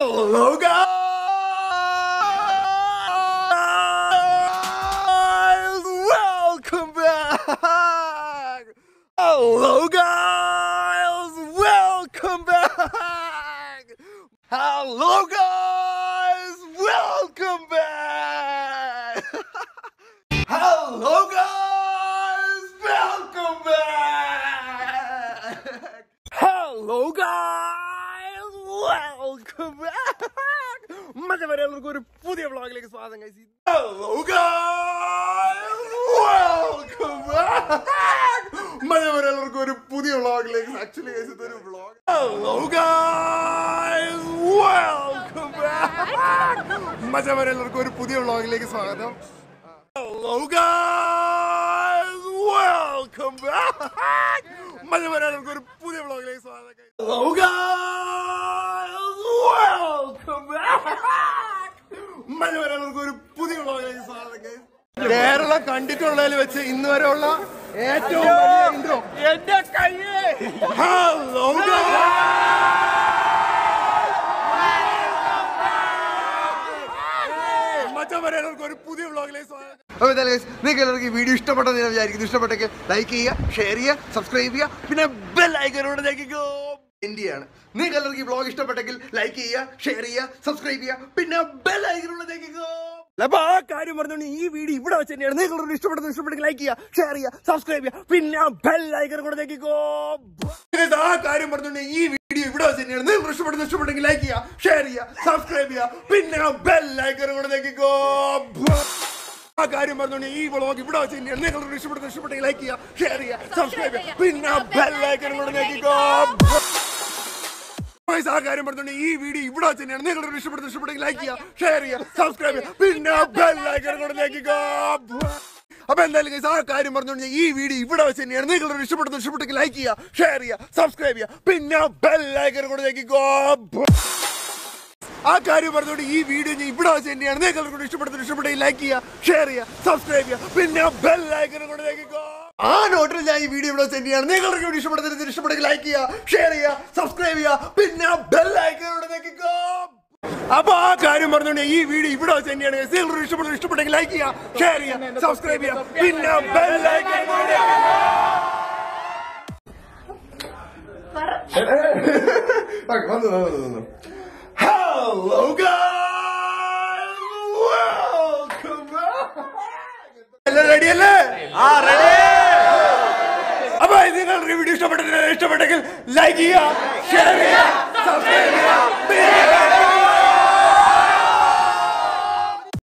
Hello guys! Welcome back! Hello guys! Welcome back! Hello guys! Welcome back! Guys! Welcome back! മറ്റേ എല്ലാവർക്കും ഒരു പുതിയ വ്ളോഗിലേക്ക് സ്വാഗതം കഴിച്ചു ഹലോ വെൽക്കം മറ്റേ എല്ലാവർക്കും ഒരു പുതിയ വ്ളോഗിലേക്ക് ആക്ച്വലി കഴിച്ചത് ഒരു വ്ളോഗ്. ഹലോ വെൽക്കം മറ്റേ എല്ലാവർക്കും ഒരു പുതിയ വ്ളോഗിലേക്ക് സ്വാഗതം. ഹലോ വെൽക്കം മറ്റേ എല്ലാവർക്കും ഒരു പുതിയ വ്ളോഗിലേക്ക് സ്വാഗതം ഹലോ വെൽക്കം ഒരു പുതിയ. കേരളം കണ്ടിട്ടുള്ളതിൽ വെച്ച് ഇന്ന് വരെയുള്ള ഏറ്റവും വലിയ ഇൻട്രോ എന്റെ കയ്യേ. ഹലോ ഒരു പുതിയ വ്ളോഗിലേക്ക് സ്വാഗതം. അപ്പോൾ എന്തായാലും guys, നിങ്ങൾക്ക് എല്ലാവർക്കും ഈ വീഡിയോ ഇഷ്ടപ്പെട്ടെന്ന് ഞാൻ വിചാരിക്കുന്നു. ഇഷ്ടപ്പെട്ടെങ്കിൽ ലൈക്ക് ചെയ്യുക ഷെയർ ചെയ്യുക സബ്സ്ക്രൈബ് ചെയ്യുക. പിന്നെ ബെൽ ഐക്കനോട് ഞെക്കിക്കോ. ഇന്ത്യയാണ്. നിങ്ങൾക്ക് എല്ലാവർക്കും ഈ വ്ളോഗ് ഇഷ്ടപ്പെട്ടെങ്കിൽ ലൈക്ക് ചെയ്യുക ഷെയർ ചെയ്യുക സബ്സ്ക്രൈബ് ചെയ്യുക പിന്നെ ബെൽ ഐക്കനോട് ഞെക്കിക്കോ അപ്പൊ ആ കാര്യം പറഞ്ഞോണ്ട് ഈ വീഡിയോ ഇവിടെ വെച്ച് തന്നെയാണ്. നിങ്ങൾ ഇഷ്ടപ്പെടുന്നത് ഇഷ്ടപ്പെട്ടെങ്കിൽ ലൈക്ക് ചെയ്യുക ഷെയർ ചെയ്യുക സബ്സ്ക്രൈബ് ചെയ്യുക പിന്നെ ബെൽ ഐക്കൺ കൂടെ ഞെക്കിക്കോ ആ കാര്യം പറഞ്ഞോണ്ട് ഈ വീഡിയോ ഇവിടെ വെച്ച് തന്നെയാണ്. നിങ്ങൾ ഇഷ്ടപ്പെടുന്നത് ഇഷ്ടപ്പെട്ടെങ്കിൽ ലൈക്ക് ചെയ്യുക ഷെയർ ചെയ്യുക സബ്സ്ക്രൈബ് ചെയ്യുക പിന്നെ ബെൽ ഐക്കൺ കൂടെ ആ കാര്യം പറഞ്ഞോണ്ട് ഈ വ്ളോഗ് ഇവിടെ വെച്ച് തന്നെയാണ്. നിങ്ങൾ ഇഷ്ടപ്പെടുന്നത് ഇഷ്ടപ്പെട്ടെങ്കിൽ ലൈക്ക് ചെയ്യുക ഷെയർ ചെയ്യുക സബ്സ്ക്രൈബ് ചെയ്യുക പിന്നെ ബെൽ ഐക്കൺ കൂടെ Guys, ആ കാര്യം പറഞ്ഞോണ്ട് ഈ വീഡിയോ ഇവിടെ തന്നെയാണ്. നിങ്ങളുടെ ഇഷ്ടപ്പെടുന്ന ഇഷ്ടപ്പെട്ടെങ്കിൽ ലൈക്ക് ചെയ്യുക ഷെയർ ചെയ്യുക സബ്സ്ക്രൈബ് ചെയ്യുക. പിന്നെ ഞെക്കിക്കോ. അപ്പൊ എന്തായാലും guys, ആ കാര്യം പറഞ്ഞോണ്ട് ഈ വീഡിയോ ഇവിടെ വെച്ച് തന്നെയാണ്. നിങ്ങളുടെ ഇഷ്ടപ്പെടുന്ന ഇഷ്ടപ്പെട്ടെങ്കിൽ ലൈക്ക് ചെയ്യുക ഷെയർ ചെയ്യുക സബ്സ്ക്രൈബ് ചെയ്യുക. പിന്നെ ബെൽ ഐക്കൺ കൂടെ ഞെക്കിക്കോ. ആ കാര്യം പറഞ്ഞുകൊണ്ട് ഈ വീഡിയോ ഞാൻ ഇവിടെ വെച്ച് തന്നെയാണ്. നിങ്ങളുടെ ഇഷ്ടപ്പെടുന്ന ഇഷ്ടപ്പെട്ടെങ്കിൽ ലൈക്ക് ചെയ്യുക ഷെയർ ചെയ്യുക സബ്സ്ക്രൈബ് ചെയ്യുക. പിന്നെ ബെൽ ഐക്കൺ കൂടെ ഞെക്കിക്കോ. ആ നോട്ടിൽ ഞാൻ ഈ വീഡിയോ ഇവിടെ സെൻഡ് ചെയ്യാണ്. നിങ്ങൾക്ക് വീഡിയോ ഇഷ്ടപ്പെടുന്ന ഇഷ്ടപ്പെട്ടെങ്കിൽ ലൈക്ക് ചെയ്യുക ഷെയർ ചെയ്യുക സബ്സ്ക്രൈബ് ചെയ്യുക പിന്നെ ബെൽ ഐക്കൺ കൂടെ ഞെക്കിക്കോ അപ്പൊ ആ കാര്യം പറഞ്ഞോണ്ട് ഈ വീഡിയോ ഇവിടെ തന്നെയാണ് guys. നിങ്ങൾക്ക് ഇഷ്ടപ്പെടുന്ന ഇഷ്ടപ്പെട്ടെങ്കിൽ ലൈക്ക് ചെയ്യുക ഷെയർ ചെയ്യുക സബ്സ്ക്രൈബ് ചെയ്യുക പിന്നെ ബെൽ back! എല്ലാരും ready അല്ലേ? അപ്പൊ നിങ്ങൾ വീഡിയോ ഇഷ്ടപ്പെട്ടെങ്കിൽ ഇഷ്ടപ്പെട്ടെങ്കിൽ ലൈക്ക് ചെയ്യുക ഷെയർ